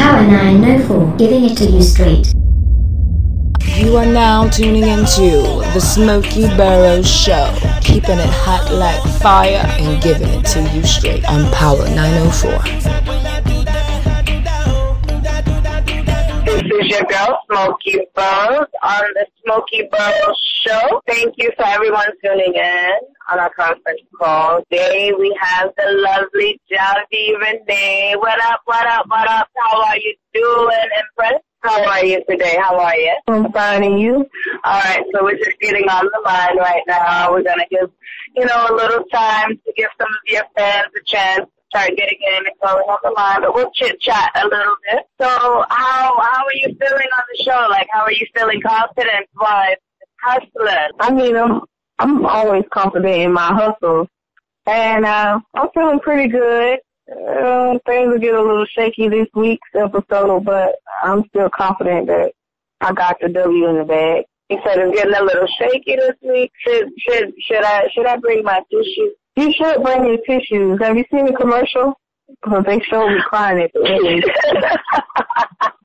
Power 904, giving it to you straight. You are now tuning into the Smokey Burroughs Show, keeping it hot like fire and giving it to you straight on Power 904. Your girl, Smokey Burroughs, on the Smokey Burroughs Show. Thank you for everyone tuning in on our conference call. Today we have the lovely Javi Renee. What up, what up, what up? How are you doing, Empress? How are you today? How are you? I'm fine, and you? All right, so we're just getting on the line right now. We're gonna give, you know, a little time to give some of your fans a chance to start getting in and going on the line. But we'll chit chat a little bit. So, how how are you feeling on the show? Like, how are you feeling confidence wise, hustling? I mean, I'm I'm always confident in my hustle, and uh, I'm feeling pretty good. Uh, things will get a little shaky this week's episode, but I'm still confident that I got the W in the bag. You said it's getting a little shaky this week. Should should should I should I bring my tissue? You should bring your tissues. Have you seen the commercial? Because they show me crying at the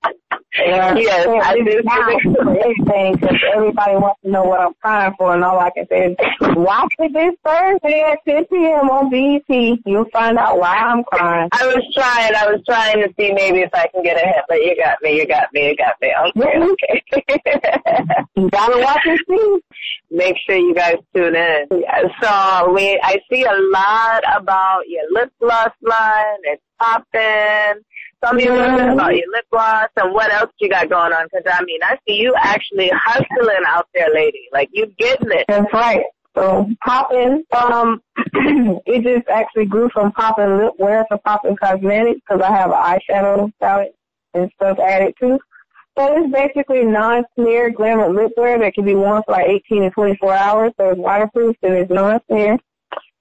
end. Yeah. Yes, I can't do. really anything because everybody wants to know what I'm crying for, and all I can say is, watch it this Thursday at 10 p.m. on BET. You'll find out why I'm crying. I was trying. I was trying to see maybe if I can get a hit, but you got me. You got me. You got me. Okay. Okay. You gotta watch and see. Make sure you guys tune in. Yeah, So we, I see a lot about your lip gloss line. It's popping. Tell me a little bit about your lip gloss and what else you got going on. Because I mean, I see you actually hustling out there, lady. Like you getting it. That's right. So popping, um, it just actually grew from popping lip wear to popping cosmetics because I have eyeshadow palette and stuff added too. So it's basically non-smear glamour lip wear that can be worn for like 18 to 24 hours. So it's waterproof and it's non-smear.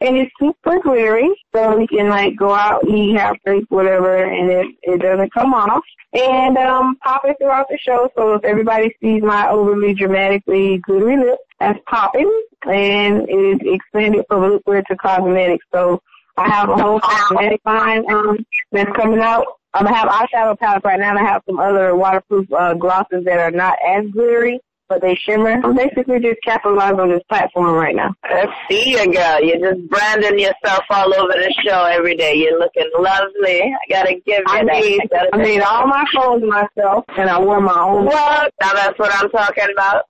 And it's super glittery, so you can like go out, eat, have drinks, whatever, and it it doesn't come off. And um, pop it throughout the show, so if everybody sees my overly dramatically glittery lips, that's popping, and it is expanded from lip wear to cosmetics. So I have a whole cosmetic line um, that's coming out. Um, I have eyeshadow palettes right now, and I have some other waterproof uh, glosses that are not as glittery, but they shimmer. I'm basically just capitalizing on this platform right now. I see you, girl. You're just branding yourself all over the show every day. You're looking lovely. I gotta give you I that. made, I made all my clothes myself, and I wore my own. What? Now that's what I'm talking about.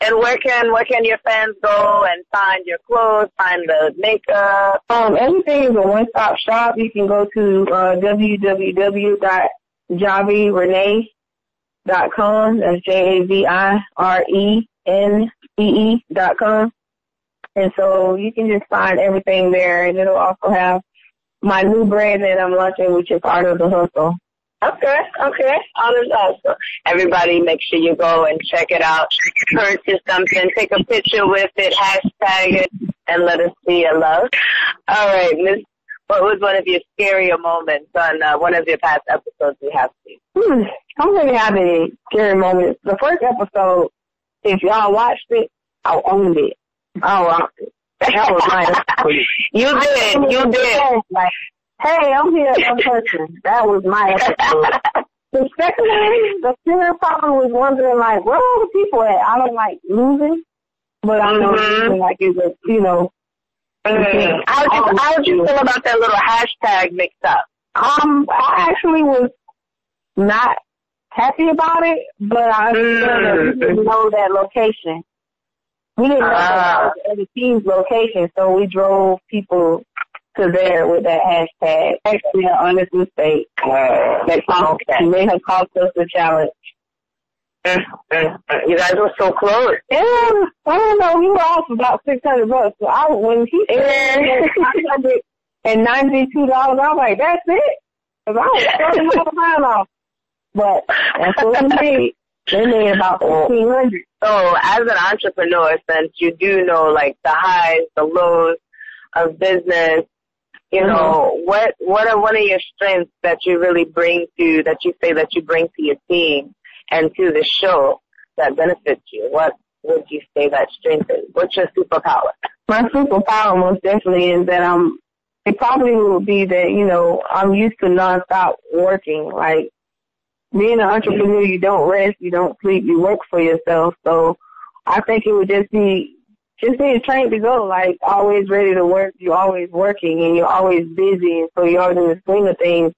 And where can where can your fans go and find your clothes, find the makeup? Um, everything is a one-stop shop. You can go to uh, www.javirenee.com. That's J-A-V-I-R-E-N-E-E dot com. And so you can just find everything there, and it'll also have my new brand that I'm launching, which is Art of the Hustle. Okay, okay. All is awesome. Everybody make sure you go and check it out. Purchase something, take a picture with it, hashtag it, and let us see your love. All right, Miss. What was one of your scarier moments on uh, one of your past episodes we have seen? Hmm. I'm really having scary moments. The first episode, if y'all watched it, I owned it. I rocked it. That was my episode. You did, you did. Like, hey, I'm here in person. That was my episode. the second one, the fear problem was wondering like, where are all the people at? I don't like losing, but I know Mhm. losing like it's a, you know, Mm. How did you, how did you feel about that little hashtag mixed up? Um, I actually was not happy about it, but I we didn't know that location. We didn't know Ah. that was the other team's location, so we drove people to there with that hashtag. Actually, an honest mistake. That cost, Okay. may have cost us the challenge. Mm, mm, mm. You guys were so close. Yeah, I don't know. We were off about six hundred bucks. So I when he said six hundred and ninety two dollars, I was like, "That's it," because I was thirty behind off. But that's what we made. They made about fifteen hundred. So as an entrepreneur, since you do know like the highs, the lows of business, you know, what what are one of your strengths that you really bring to that you say that you bring to your team and to the show that benefits you? What would you say that strength is? What's your superpower? My superpower most definitely is that I'm. It probably will be that you know I'm used to nonstop working. Like being an entrepreneur, you don't rest, you don't sleep, you work for yourself. So I think it would just be just being trained to go, like always ready to work. You're always working and you're always busy, and so you're always in the swing of things.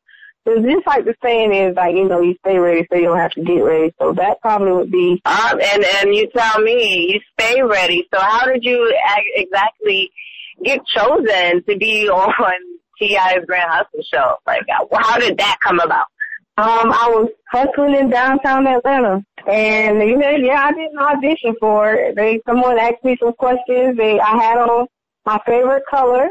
So just like the saying is, like you know, you stay ready so you don't have to get ready. So that probably would be. Um, and and you tell me you stay ready. So how did you exactly get chosen to be on T.I.'s Grand Hustle Show? Like, how did that come about? Um, I was hustling in downtown Atlanta, and you know, yeah, I didn't audition for it. They someone asked me some questions. They I had on my favorite color,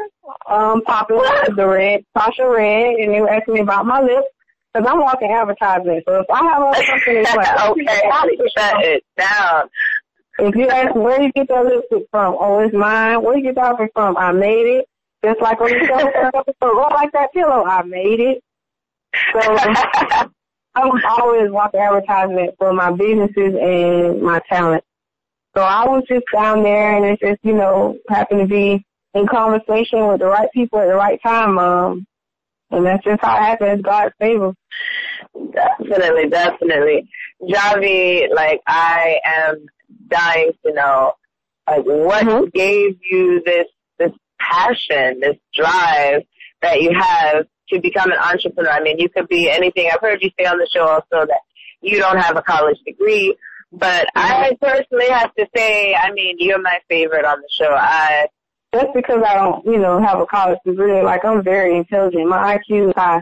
um, popular, the red, Sasha Red, and they were asking me about my lips. Cause I'm walking advertisement, so if I have on something that's like, okay, shut it down. If you ask where you get that lipstick from, oh, it's mine. Where you get that from? I made it. Just like on the show, roll like that pillow, I made it. So I was always walking advertisement for my businesses and my talent. So I was just down there and it just, you know, happened to be in conversation with the right people at the right time. Um, and that's just how it happens. God's favor. Definitely, definitely. Javi, like I am dying to know, like what mm-hmm. gave you this, this passion, this drive that you have to become an entrepreneur. I mean, you could be anything. I've heard you say on the show also that you don't have a college degree, but I personally have to say, I mean, you're my favorite on the show. I just because I don't, you know, have a college degree, like I'm very intelligent. My IQ is high.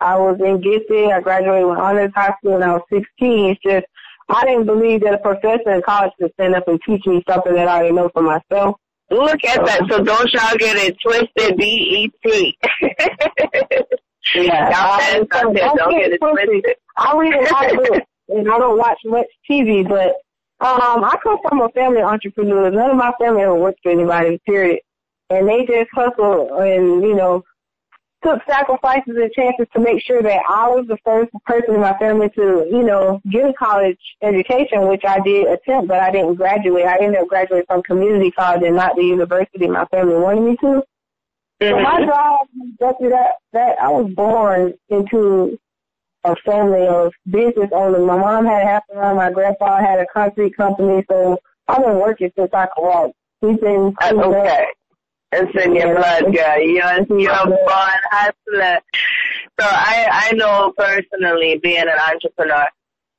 I was in gifted. I graduated with honors high school when I was 16. It's just I didn't believe that a professor in college could stand up and teach me something that I already know for myself. Look at that. So don't y'all get it twisted. B E T. Yeah, y'all don't, don't get it twisted. I read a lot of books and I don't watch much TV, but um, I come from a family of entrepreneurs. None of my family ever worked for anybody, period. And they just hustle and, you know, took sacrifices and chances to make sure that I was the first person in my family to, you know, get a college education, which I did attempt, but I didn't graduate. I ended up graduating from community college and not the university my family wanted me to. Mm-hmm. So my job, that, that I was born into a family of business owners. My mom had a half around. My grandpa had a concrete company. So I've been working since I could walk. He's been uh, That's okay. It's in your blood, girl. You're, you're a born hustler. So I, I know personally being an entrepreneur,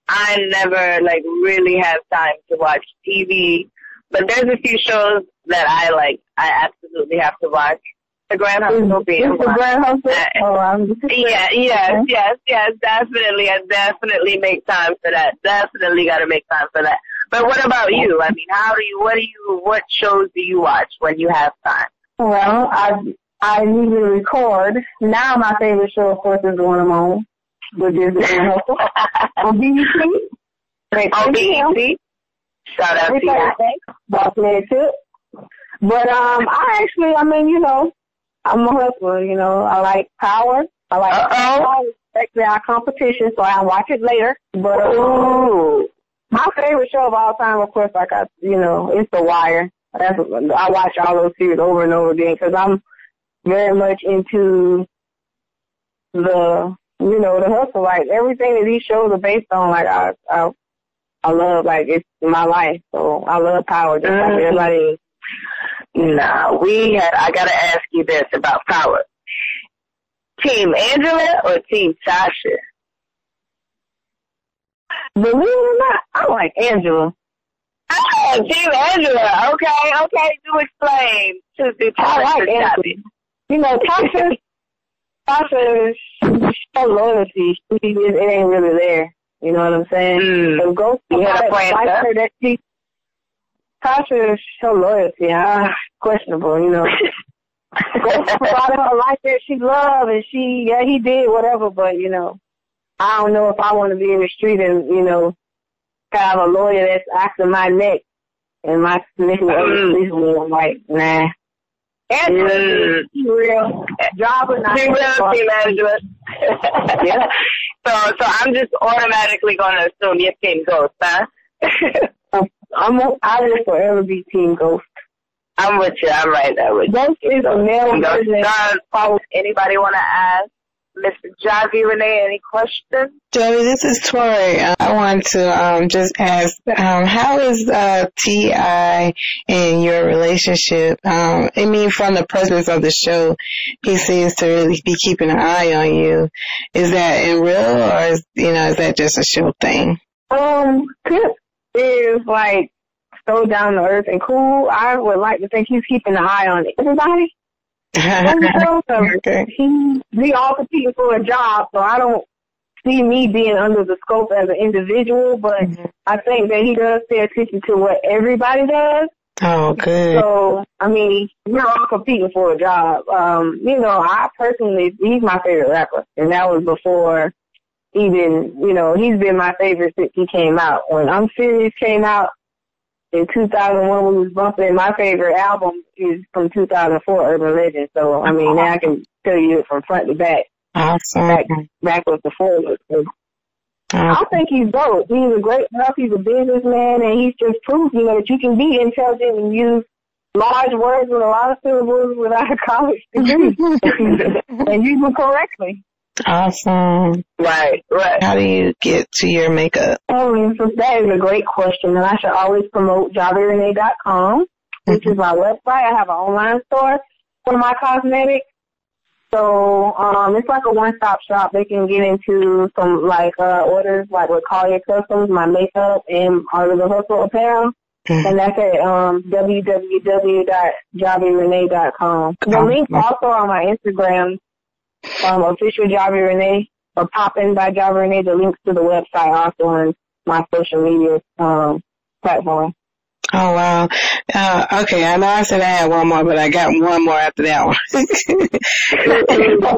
I never like really have time to watch TV, but there's a few shows that I like. I absolutely have to watch. The Grand Hustle being the Grand Hustle. Oh, I'm yeah, yes, yes, yes, definitely. I definitely make time for that. Definitely got to make time for that. But what about you? I mean, how do you? What do you? What shows do you watch when you have time? Well, I I usually record. Now my favorite show, of course, is the one I'm on, which is the Grand Hustle on BET. On BET. Shout out to you. Boss Man Tip. But um, I actually, I mean, you know, I'm a hustler. You know, I like power. I like Uh-oh. respect our competition, so I watch it later. But uh, my favorite show of all time, of course, like I, you know, it's The Wire. That's I watch all those series over and over again because I'm very much into the you know the hustle. Like everything that these shows are based on, like I I I love like it's my life. So I love power just mm-hmm. like everybody is. Nah, we had, I gotta ask you this about power. Team Angela or Team Tasha? Believe it or not, I like Angela. Oh, Team Angela. Okay, okay, do explain. To the I like Angela. You know, Tasha, Tasha, her loyalty, it ain't really there. You know what I'm saying? Mm. So Ghost, you had a plan. That she, Tasha, her loyalty, ah, questionable, you know. Provided her life that she loved, and she, yeah, he did whatever, but, you know, I don't know if I want to be in the street and, you know, have a lawyer that's after my neck and my nigga mm. I'm like, nah. And mm. real job or not. Real team management. yeah. So so I'm just automatically gonna assume your team ghost, huh? I'm I will forever be team ghost. I'm with you. I'm right there with you. Ghost is a male version. Does anybody want to ask Miss Javi Renee, any questions? Joey, this is Tori. Uh, I want to um, just ask, um, how is uh, T.I. in your relationship? Um, I mean, from the presence of the show, he seems to really be keeping an eye on you. Is that in real, or is you know, is that just a show thing? Um, Tip is like so down to earth and cool. I would like to think he's keeping an eye on everybody. okay. He, we all competing for a job, so I don't see me being under the scope as an individual, but Mhm. I think that he does pay attention to what everybody does. Oh, good. So, I mean, we're all competing for a job. Um, you know, I personally, he's my favorite rapper, and that was before even, you know, he's been my favorite since he came out. When I'm Serious came out in 2001, we was bumping, my favorite album is from 2004, Urban Legend. So, I mean, now I can tell you it from front to back, Awesome. back, back with the forward. So, I think he's dope. He's a great rep. He's a businessman, and he's just proved, you know, that you can be intelligent and use large words with a lot of syllables without a college degree, and use them correctly. Awesome. Right, right. How do you get to your makeup? Oh, so that is a great question, and I should always promote JaviRenee.com, which is my website. I have an online store for my cosmetics. So um, it's like a one-stop shop. They can get into some like uh, orders like with Collier Customz, my makeup, and all of the Hustle apparel. Mhm. And that's at um, www.javirenee.com. The link's also on my Instagram, um, official Javi Renee, or Poppin by Javi Renee. The links to the website also on my social media um, platform. Oh wow. Uh, okay, I know I said I had one more, but I got one more after that one.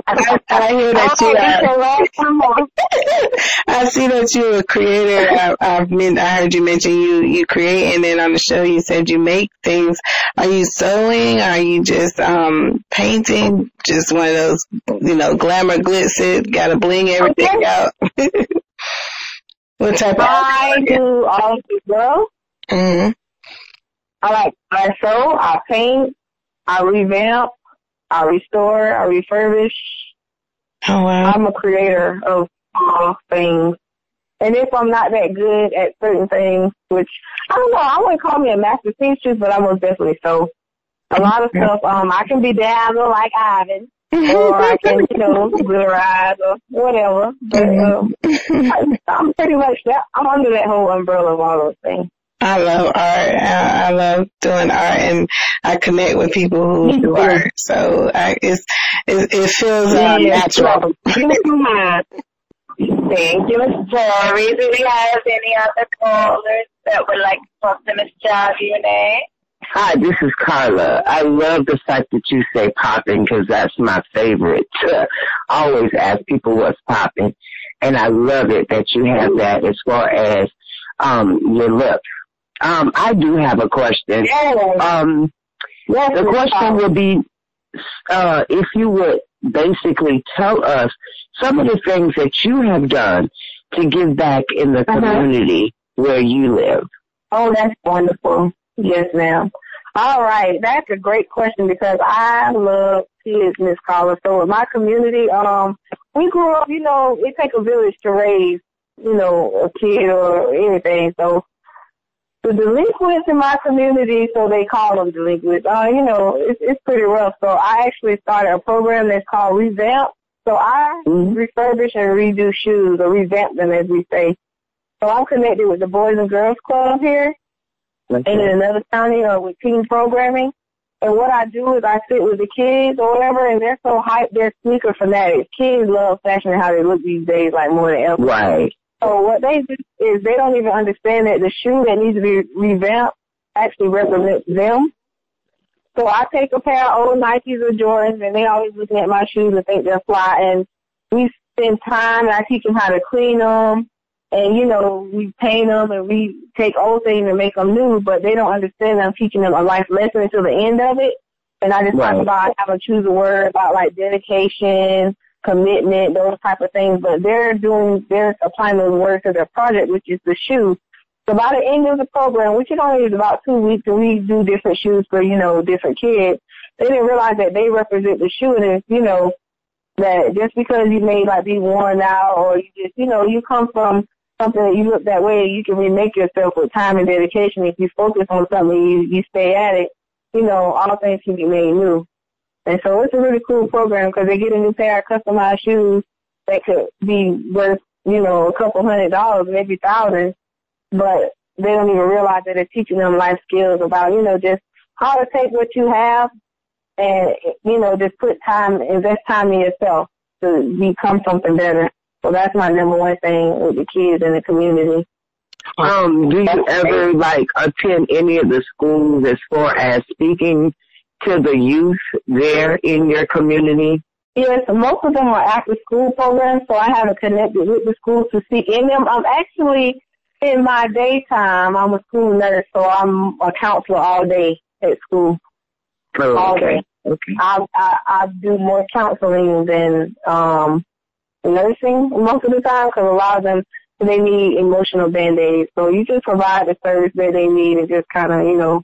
I, I hear that you Oh, it's are, your last one more. I see that you're a creator. I, I've been, I heard you mention you, you create and then on the show you said you make things. Are you sewing? Are you just, um, painting? Just one of those, you know, glamour glitz it, gotta bling everything out. what type of? I do all of the well. hmm I like I sew, I paint, I revamp, I restore, I refurbish. Oh wow. I'm a creator of all things. And if I'm not that good at certain things, which I don't know, I wouldn't call me a master seamstress, but I most definitely sew. A lot of stuff, um, I can be dazzled like Ivan, or I can, you know, glitterize or whatever. But um, I'm pretty much that. I'm under that whole umbrella of all those things. I love art. I, I love doing art, and I connect with people who Me do too. art. So I, it's it, it feels uh, natural. Beautiful mind. Thank you, Miss Terry. Do we have any other callers that would like to talk to Miss Javi Renee? Hi, this is Carla. I love the fact that you say popping because that's my favorite. I always ask people what's popping, and I love it that you have that as far as um your look. Um, I do have a question. Yes. Um, Yes, the question would be, uh, if you would basically tell us some of the things that you have done to give back in the Uh-huh. community where you live. Oh, that's wonderful. Yes, ma'am. All right, that's a great question because I love kids, Miss Carla. So in my community, um, we grew up. You know, it takes a village to raise, you know, a kid or anything. So the delinquents in my community, so they call them delinquents. Uh, you know, it's it's pretty rough. So I actually started a program that's called Revamp. So I Mhm. refurbish and redo shoes or revamp them, as we say. So I'm connected with the Boys and Girls Club here and in another county uh, with teen programming. And what I do is I sit with the kids or whatever, and they're so hyped. They're sneaker fanatics. Kids love fashion and how they look these days, like more than ever. Right. So what they do is they don't even understand that the shoe that needs to be revamped actually represents them. So I take a pair of old Nikes or Jordans, and they always looking at my shoes and think they're fly. And we spend time, and I teach them how to clean them, and you know we paint them, and we take old things and make them new. But they don't understand. that I'm teaching them a life lesson until the end of it. And I just Right. talk about how to choose a word about like dedication, commitment, those type of things. But they're doing, they're applying those words to their project, which is the shoe. So by the end of the program, which it only is about two weeks, and we do different shoes for, you know, different kids, they didn't realize that they represent the shoe. And if, you know, that just because you may like be worn out or you just, you know, you come from something that you look that way, you can remake yourself with time and dedication. If you focus on something, you, you stay at it, you know, all things can be made new. And so it's a really cool program because they get a new pair of customized shoes that could be worth, you know, a couple hundred dollars, maybe thousands, but they don't even realize that they're teaching them life skills about, you know, just how to take what you have and, you know, just put time, invest time in yourself to become something better. So that's my number one thing with the kids in the community. Um, do you ever like attend any of the schools as far as speaking to the youth there in your community? Yes, most of them are after school programs, so I haven't connected with the schools to see in them. I'm actually in my daytime, I'm a school nurse, so I'm a counselor all day at school. Oh, all okay. day. Okay. I, I I do more counseling than um nursing most of the time because a lot of them they need emotional band aids. So you just provide the service that they need and just kind of you know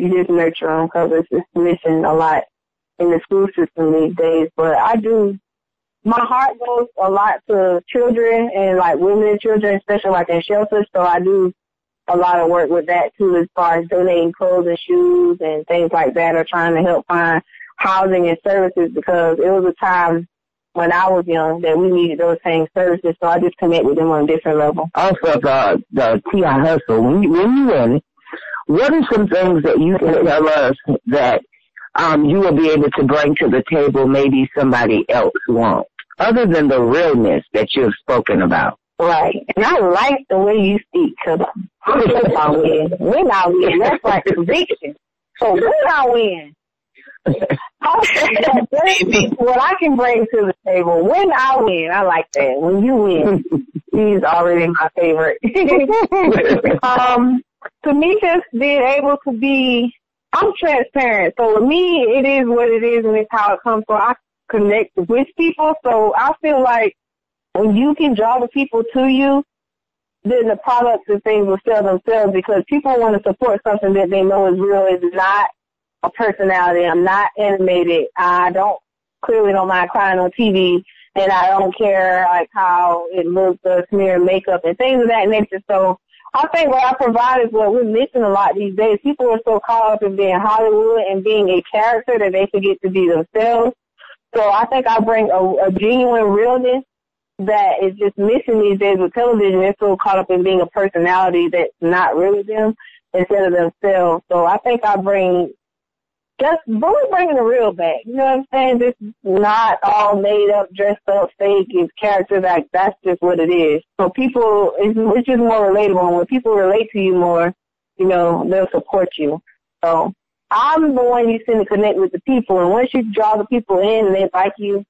you just nurture them because it's just missing a lot in the school system these days. But I do. My heart goes a lot to children and like women and children, especially like in shelters. So I do a lot of work with that too, as far as donating clothes and shoes and things like that, or trying to help find housing and services because it was a time when I was young that we needed those same services. So I just connect with them on a different level. Also, the the TI hustle. When you, when you in, what are some things that you can tell us that um, you will be able to bring to the table? Maybe somebody else won't, other than the realness that you've spoken about. Right. And I like the way you speak because when I win, when I win, that's like conviction. So when I win, what I can bring to the table when I win, I like that. When you win, he's already my favorite. um, to me, just being able to be, I'm transparent. So with me, it is what it is, and it's how it comes. So I connect with people. So I feel like when you can draw the people to you, then the products and things will sell themselves because people want to support something that they know is real, is not a personality. I'm not animated. I don't clearly don't mind crying on TV, and I don't care like how it looks, the smear makeup and things of that nature. So I think what I provide is what we're missing a lot these days. People are so caught up in being Hollywood and being a character that they forget to be themselves. So I think I bring a, a genuine realness that is just missing these days with television. They're so caught up in being a personality that's not really them instead of themselves. So I think I bring just really bringing the real back. You know what I'm saying? This not all made up, dressed up, fake. It's character that that's just what it is. So people, it's, it's just more relatable. And when people relate to you more, you know, they'll support you. So I'm the one you send to connect with the people, and once you draw the people in and they like you,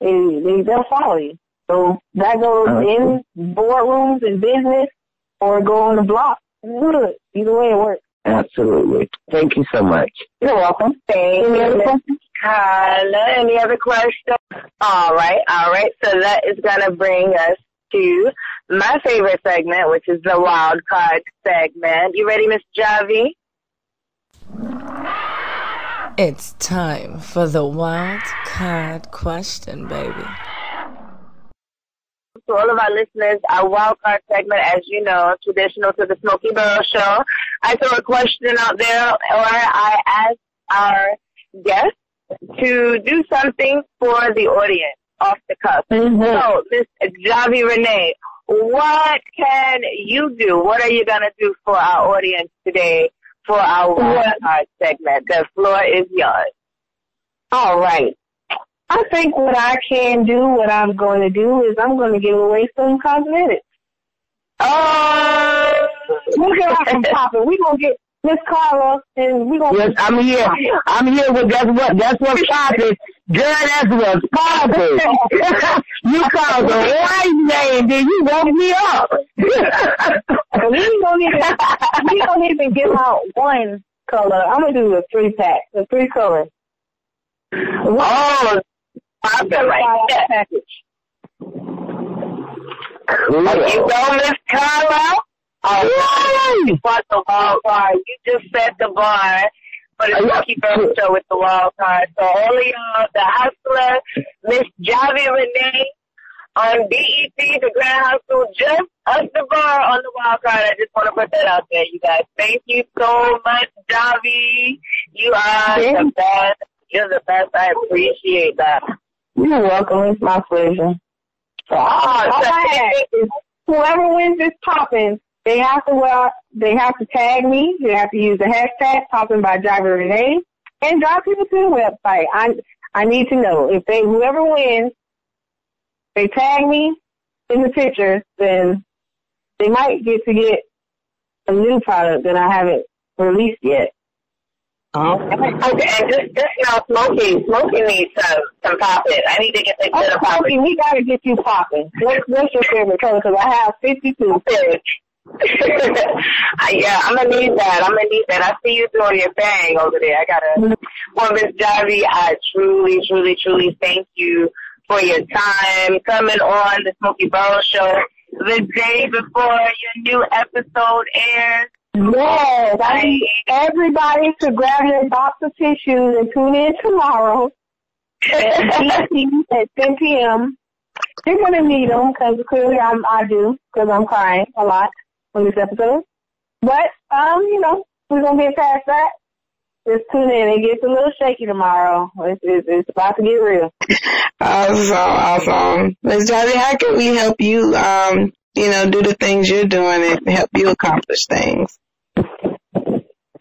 they, they they'll follow you. So that goes in boardrooms and business, or go on the block in the hood. Either way, it works. Absolutely. Thank you so much. You're welcome. Thank Any other you. questions? Carla, any other questions? All right, all right. So that is going to bring us to my favorite segment, which is the wild card segment. You ready, Miss Javi? It's time for the wild card question, baby. To all of our listeners, our wild card segment, as you know, traditional to the Smoky Barrel Show. I throw a question out there, or I ask our guests to do something for the audience off the cuff. Mm-hmm. So, Miss Javi Renee, what can you do? What are you going to do for our audience today for our wild segment? The floor is yours. All right. I think what I can do, what I'm going to do, is I'm going to give away some cosmetics. Oh! We'll get out from popping. We're going to get Miss Carla, and we're going Yes. I'm here. I'm here with that's what that's what's popping. Girl, that's what's popping. you called the right name, then you woke me up. we don't even we don't even give out one color. I'm gonna do a three pack, a three color. Oh, popping right package. Cool. You go, Miss Carla. Oh, all right. You bought the wild card. You just set the bar for the Smokey Bell Show with the wild card. So all of y'all, the hustler, Miss Javi Renee on BET, the Grand Hustle, just us the bar on the wild card. I just want to put that out there, you guys. Thank you so much, Javi. You are the best. You're the best. I appreciate that. You're welcome. It's my pleasure. So, all I ask whoever wins this popping, they have to wear, they have to tag me. They have to use the hashtag popping by Driver Renee and drive people to the website. I I need to know if they whoever wins, they tag me in the picture, then they might get to get a new product that I haven't released yet. Oh, okay, and just, just now, Smokey, Smokey needs some, some popping. I need to get the Oh, Smokey, we gotta get you popping. What's, what's your favorite color? Because I have 52. I- yeah, I'm gonna need that. I'm gonna need that. I see you doing your thing over there. I gotta. Well, Miss Javi, I truly, truly, truly thank you for your time coming on the Smokey Burrow Show the day before your new episode airs. Yes, I need everybody to grab your box of tissues and tune in tomorrow at 10 p.m. You're gonna need them because clearly I'm, I do because I'm crying a lot on this episode. But um, you know, we're gonna get past that. Just tune in. It gets a little shaky tomorrow. It's, it's, it's about to get real. Awesome, awesome. Ms. Javi, how can we help you, um, you know, do the things you're doing and help you accomplish things?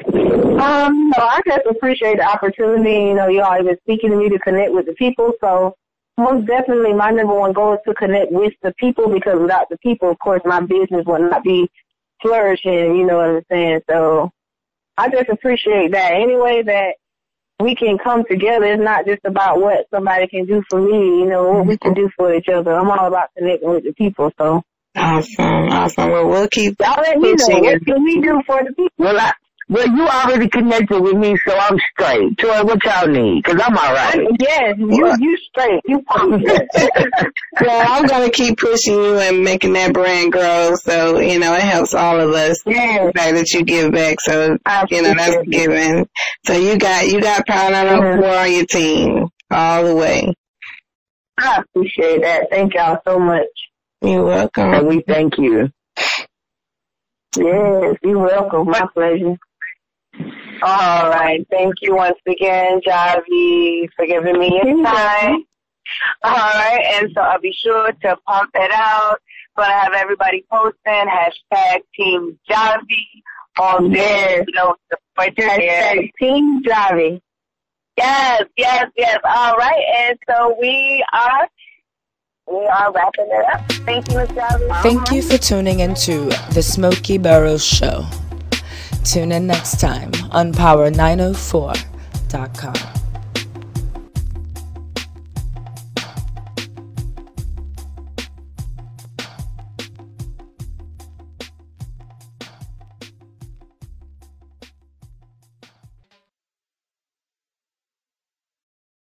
Um, no, I just appreciate the opportunity. You know, you all been speaking to me to connect with the people. So most definitely my number one goal is to connect with the people because without the people, of course, my business would not be flourishing. You know what I'm saying? So I just appreciate that. Anyway, that we can come together. It's not just about what somebody can do for me, you know, what we can do for each other. I'm all about connecting with the people. So Awesome, awesome. Well, we'll keep me know what can we do for the people. Well, I, well, you already connected with me, so I'm straight. Troy, what y'all need? Cause I'm alright. Yes, you you straight. You Well, I'm gonna keep pushing you and making that brand grow. So you know, it helps all of us. Yes. The fact that you give back, so I you know that's given. So you got you got Power Mhm. 904 on your team all the way. I appreciate that. Thank y'all so much. You're welcome. And we thank you. Yes, you're welcome. My pleasure. All right. Thank you once again, Javi, for giving me your time. All right. And so I'll be sure to pump it out. Gonna have everybody posting hashtag Team Javi on there. You know, your Hashtag Team Javi. Yes, yes, yes. All right. And so we are we are wrapping it up. Thank you, Ms. Thank you for tuning into the Smokey Burroughs Show. Tune in next time on Power904.com.